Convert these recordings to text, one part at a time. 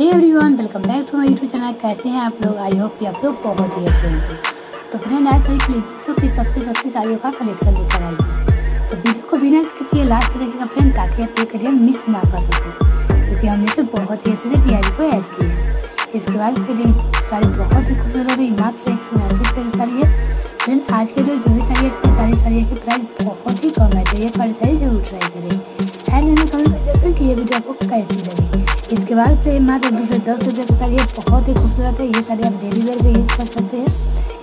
Hey everyone welcome back to my YouTube channel कैसे हैं आप लोग? आई होप कि आप लोग बहुत ही अच्छे होंगे। तो फ्रेंड आज सभी के लिए मीशो की सबसे सस्ती साड़ियों का कलेक्शन लेकर आई हूँ। तो वीडियो को बिना स्किप किए लास्ट तक देखेगा फ्रेंड ताकि आप ये करियर मिस ना कर सको। क्योंकि हमने इसे बहुत ही अच्छे से डी को ऐड किया है। इसके बाद फिर साड़ी बहुत ही खूबसूरत रही मात्र एक सौ उनासी रुपये की साड़ी है। फ्रेंड आज के जो भी साड़ी है सारी साड़ी की प्राइस बहुत ही कम है तो ये सारी साड़ी ज़रूर ट्राई करें। एंड मैंने कमेंट कर ज़रूर कि ये वीडियो आपको कैसी लगी। इसके बाद फ्रेम मात्र दूसरे दस रुपये की साड़ी है बहुत ही खूबसूरत है। ये साड़ी आप डेली वेयर पे यूज़ कर सकते हैं।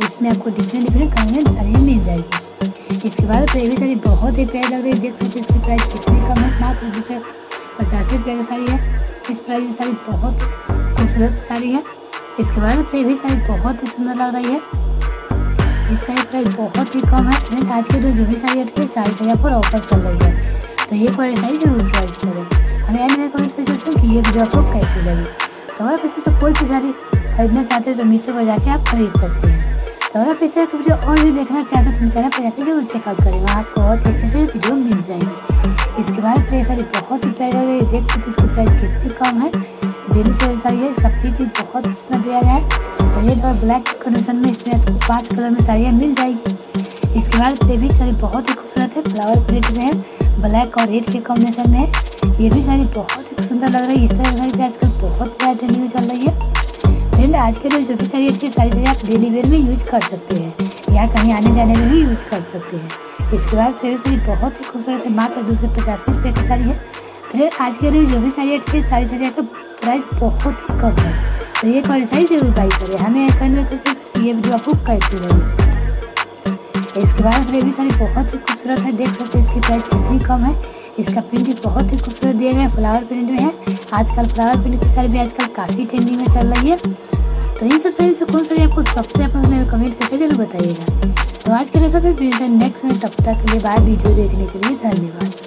इसमें आपको डिफरेंट डिफरेंट कलर में साड़ियाँ मिल जाएगी। इसके बाद फ्रेम साड़ी बहुत ही प्यारी लग रही है। देख सकते हैं इसकी प्राइस कितनी कम है। मात्र दूसरे पचासी रुपये की साड़ी है। इस प्राइस में साड़ी बहुत खूबसूरत साड़ी है। इसके बाद फ्रेम साड़ी बहुत ही सुंदर लग रही है। इसका प्राइस बहुत ही कम है। आज के जो भी साड़ी अटके सारी साड़ी पर ऑफ़र चल रही है तो एक बार साड़ी ज़रूर ट्राई कि ये वीडियो आपको कैसी लगी? तो अगर आप इसी से कोई भी साड़ी खरीदना चाहते हैं तो मीशो पर जाके आप खरीद सकते हैं। तो अगर आप इस तरह की वीडियो और भी देखना चाहते हैं तो चैनल पर जाकर ज़रूर चेकआउट करें। वहाँ आपको बहुत ही अच्छे से वीडियो मिल जाएँगे। इसके बाद प्ले साड़ी बहुत ही प्यारी लग रही है। देख सकते इसकी प्राइस कितनी कम है। डेली सेल साड़ी है। इसका पीच बहुत इसमें दिया गया है। रेड और ब्लैक कंडीशन में इसमें आपको पाँच कलर में साड़ियाँ मिल जाएगी। इसके बाद भी साड़ी बहुत ही खूबसूरत है। फ्लावर प्रिंट में है। ब्लैक और रेड के कॉम्बिनेशन में ये भी साड़ी बहुत ही सुंदर लग रही है, इस तरह साड़ी भी आजकल बहुत ज़्यादा ट्रेंडिंग में चल रही है। फ्रेंड आज के लिए जो भी साड़ी अच्छी साड़ी साड़ी आप डेली वेयर में यूज़ कर सकते हैं, या कहीं आने जाने में भी यूज़ कर सकते हैं। इसके बाद फिर साड़ी बहुत ही खूबसूरत है, मात्र दो सौ पचासी रुपये की साड़ी है। फिर आज के लिए जो भी साड़ी अच्छी सारी साड़ी का प्राइस बहुत ही कम है। तो ये वाली साड़ी ज़रूर बाई करें? हमें कन्वे करते ये वीडियो आपको कैसी लगी। इसके बाद भी साड़ी बहुत ही खूबसूरत है, देख सकते हैं इसकी प्राइस कितनी कम है। इसका प्रिंट भी बहुत ही खूबसूरत दिया गया है। फ्लावर प्रिंट में है। आजकल फ्लावर प्रिंट की साड़ी भी आजकल काफ़ी ट्रेंडिंग में चल रही है। तो इन सब साड़ी से कौन साड़ी आपको सबसे पसंद है कमेंट करके ज़रूर बताइएगा। तो आज के लिए सब नेक्स्ट में तब तक के लिए बाय वीडियो देखने के लिए धन्यवाद।